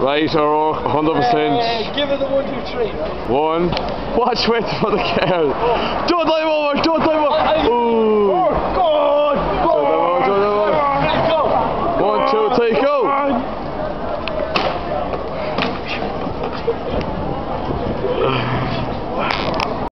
Right, or 100%. Give her the one, two, three. Right? One. Watch, with for the cow. Don't dive over, don't dive over. I, I, Ooh. Oh, go on, go on. Don't over, don't over. Go. One, two, three, go.